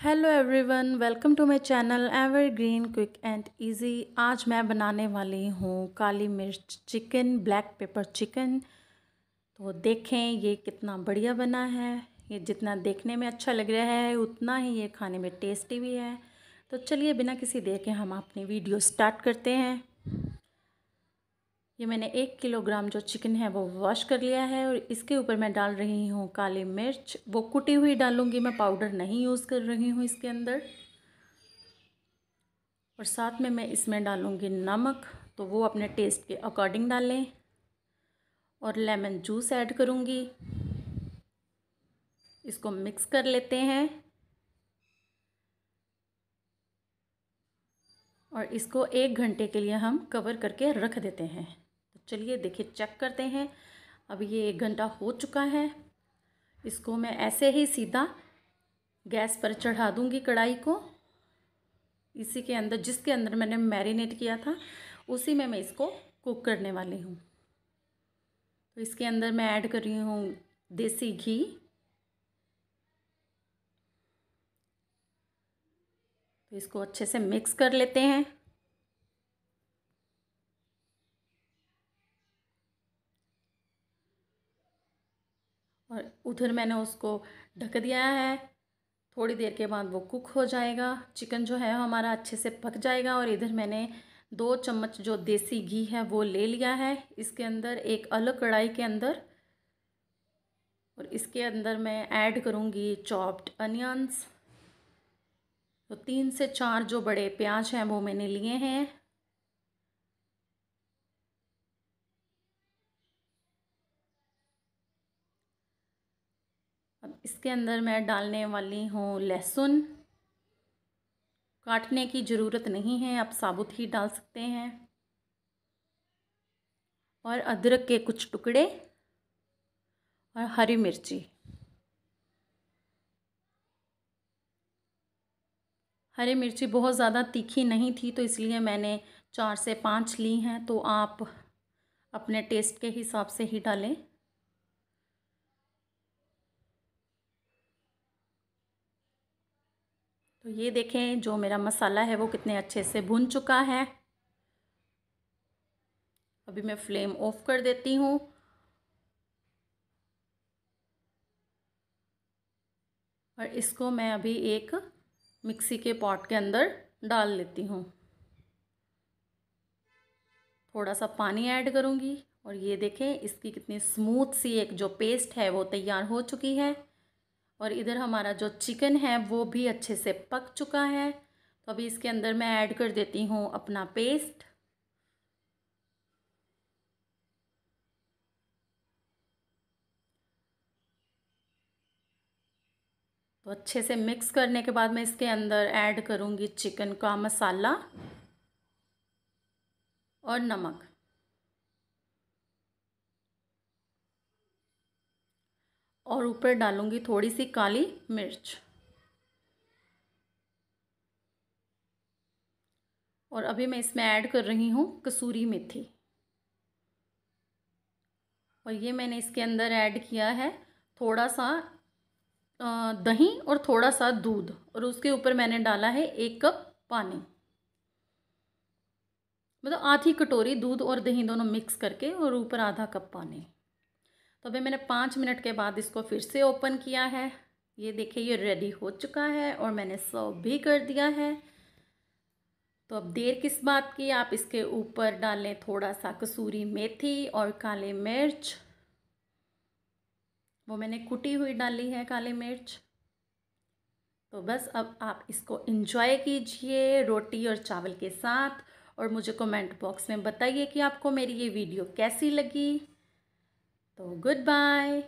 Hello everyone welcome to my channel evergreen quick and easy आज मैं बनाने वाली हूँ काली मिर्च चिकन ब्लैक पेपर चिकन तो देखें ये कितना बढ़िया बना है। ये जितना देखने में अच्छा लग रहा है, उतना ही ये खाने में टेस्टी भी है। तो चलिए बिना किसी देर के हम अपनी वीडियो स्टार्ट करते हैं। ये मैंने एक किलोग्राम जो चिकन है वो वॉश कर लिया है और इसके ऊपर मैं डाल रही हूँ काली मिर्च। वो कुटी हुई डालूँगी, मैं पाउडर नहीं यूज़ कर रही हूँ इसके अंदर। और साथ में मैं इसमें डालूँगी नमक तो वो अपने टेस्ट के अकॉर्डिंग डालें और लेमन जूस ऐड करूँगी। इसको मिक्स कर लेते हैं। और इसको एक घंटे के लिए हम कवर करके रख देते हैं। चलिए देखिए चेक करते हैं। अब ये एक घंटा हो चुका है। इसको मैं ऐसे ही सीधा गैस पर चढ़ा दूँगी कढ़ाई को। इसी के अंदर, जिसके अंदर मैंने मैरिनेट किया था, उसी में मैं इसको कुक करने वाली हूँ। तो इसके अंदर मैं ऐड कर रही हूँ देसी घी। तो इसको अच्छे से मिक्स कर लेते हैं। और उधर मैंने उसको ढक दिया है। थोड़ी देर के बाद वो कुक हो जाएगा। चिकन जो है हमारा अच्छे से पक जाएगा और इधर मैंने दो चम्मच जो देसी घी है वो ले लिया है। इसके अंदर एक अलग कढ़ाई के अंदर और इसके अंदर मैं ऐड करूँगी चॉप्ड अनियंस। तो तीन से चार जो बड़े प्याज हैं वो मैंने लिए हैं अब इसके अंदर मैं डालने वाली हूँ लहसुन। काटने की ज़रूरत नहीं है, आप साबुत ही डाल सकते हैं। और अदरक के कुछ टुकड़े और हरी मिर्ची। हरी मिर्ची बहुत ज़्यादा तीखी नहीं थी तो इसलिए मैंने चार से पाँच ली हैं तो आप अपने टेस्ट के हिसाब से ही डालें। तो ये देखें जो मेरा मसाला है वो कितने अच्छे से भुन चुका है। अभी मैं फ्लेम ऑफ़ कर देती हूँ। और इसको मैं अभी एक मिक्सी के पॉट के अंदर डाल लेती हूँ। थोड़ा सा पानी ऐड करूँगी और ये देखें इसकी कितनी स्मूथ सी एक जो पेस्ट है वो तैयार हो चुकी है। और इधर हमारा जो चिकन है वो भी अच्छे से पक चुका है। तो अभी इसके अंदर मैं ऐड कर देती हूँ अपना पेस्ट। तो अच्छे से मिक्स करने के बाद मैं इसके अंदर ऐड करूँगी चिकन का मसाला और नमक। और ऊपर डालूँगी थोड़ी सी काली मिर्च। और अभी मैं इसमें ऐड कर रही हूँ कसूरी मेथी। और ये मैंने इसके अंदर ऐड किया है थोड़ा सा दही और थोड़ा सा दूध। और उसके ऊपर मैंने डाला है एक कप पानी। मतलब आधी कटोरी दूध और दही दोनों मिक्स करके और ऊपर आधा कप पानी। तो अभी मैंने पाँच मिनट के बाद इसको फिर से ओपन किया है। ये देखिए, ये रेडी हो चुका है और मैंने सर्व भी कर दिया है। तो अब देर किस बात की? आप इसके ऊपर डालें थोड़ा सा कसूरी मेथी और काली मिर्च। वो मैंने कुटी हुई डाली है काली मिर्च। तो बस अब आप इसको इंजॉय कीजिए रोटी और चावल के साथ और मुझे कमेंट बॉक्स में बताइए कि आपको मेरी ये वीडियो कैसी लगी। So goodbye.